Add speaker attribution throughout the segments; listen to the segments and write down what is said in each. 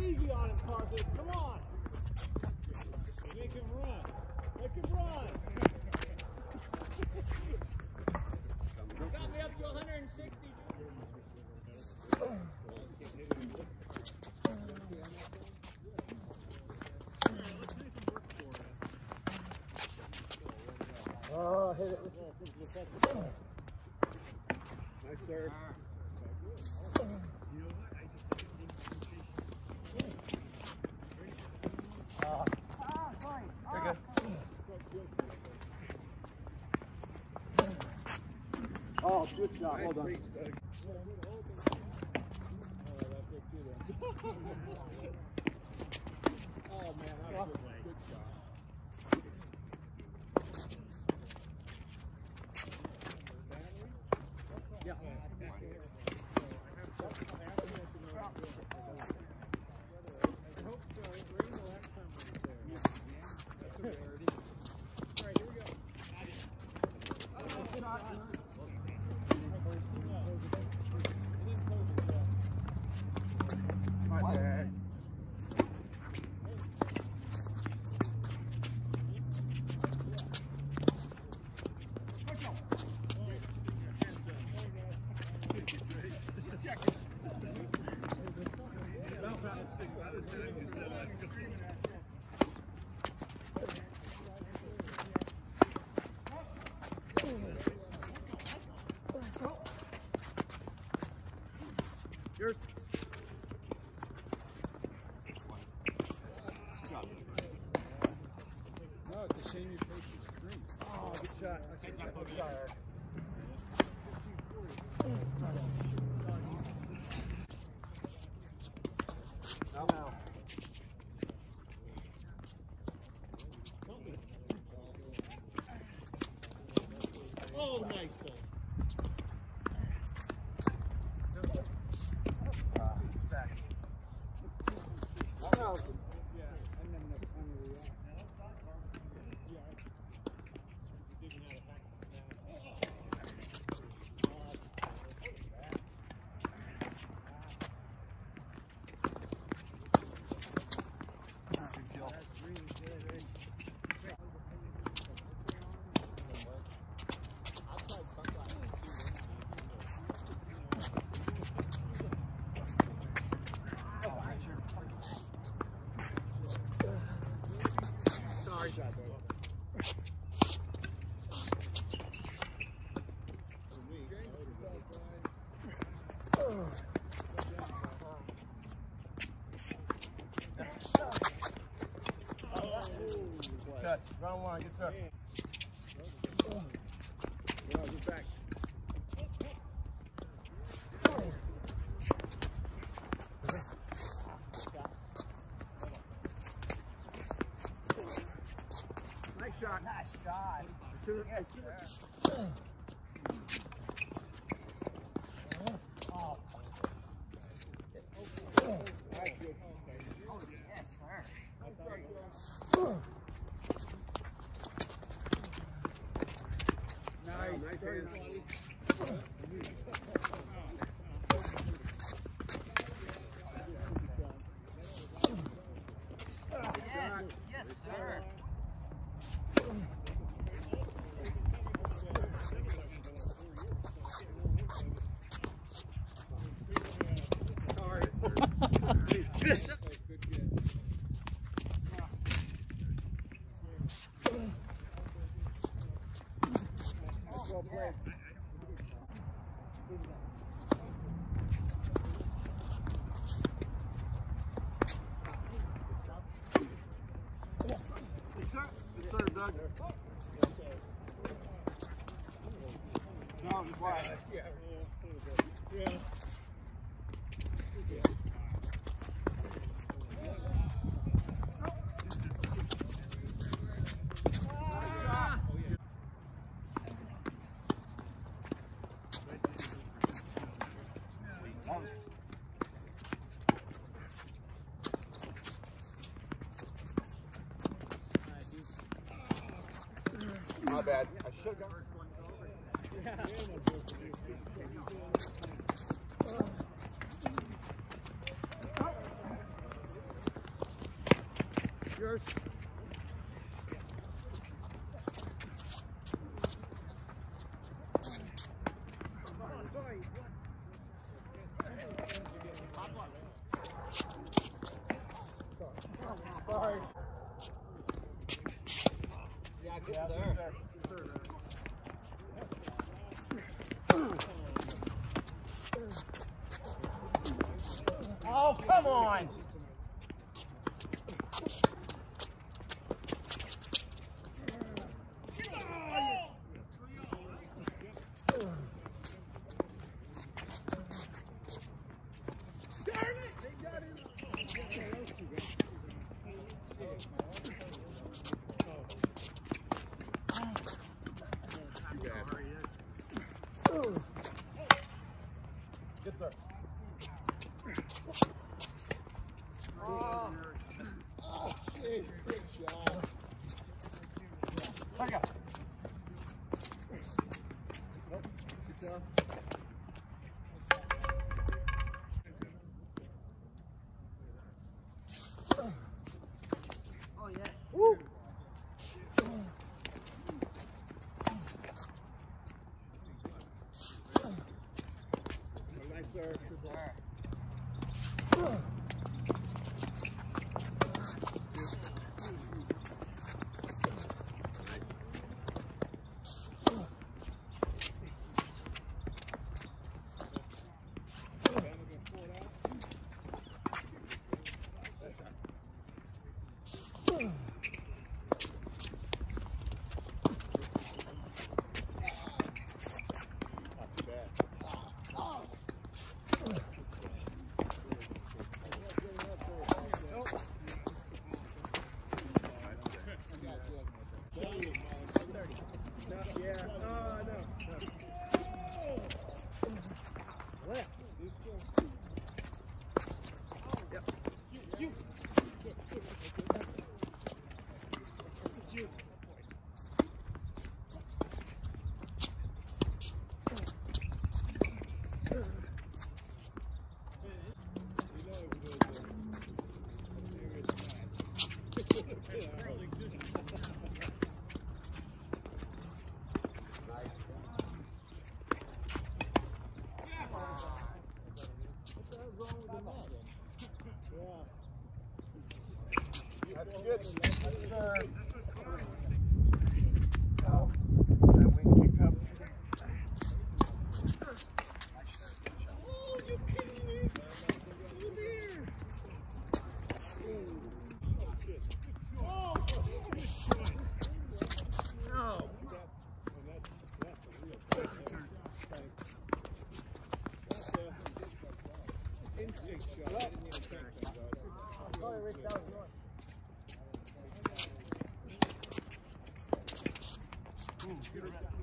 Speaker 1: Take it easy on him, Carthage. Come on. Make him run. Make him run.
Speaker 2: Got me up to 160.
Speaker 1: Oh, hit it. Nice serve.
Speaker 3: You're good.
Speaker 1: Oh, good shot. Well done. Oh man, that was a good shot. Yeah. I hope so. It rained the last time we were there. All right, here we go.
Speaker 3: My bad. Yours.
Speaker 1: No, it's a shame you played the screen.
Speaker 3: Oh, good shot. Good shot. Eric. Now,
Speaker 1: Oh, nice ball.
Speaker 3: Uh, back.
Speaker 1: Yeah, I didn't have enough time to react.
Speaker 3: Good deal.
Speaker 1: Sorry, shot, bro.
Speaker 3: Round one.
Speaker 1: Get back.
Speaker 3: Nice shot.
Speaker 2: Nice shot.
Speaker 3: Should've-
Speaker 2: Yes, sir. Yes, sir. Yes,
Speaker 3: shot. Well played. Good Doug.
Speaker 1: Yeah.
Speaker 3: My bad. I should have gone.
Speaker 1: Yours. Oh, come on!
Speaker 3: Instinct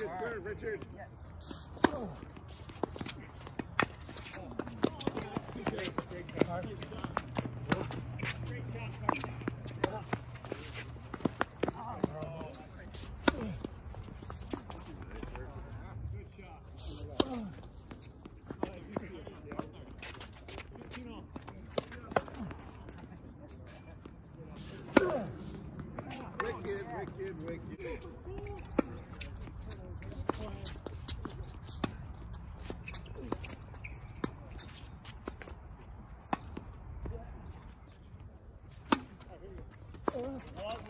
Speaker 3: Good right.
Speaker 1: Richard. Yes.
Speaker 3: Oh. Wicked, wicked, wicked.
Speaker 2: What?